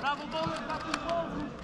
Bravo, Bola, está com o povo!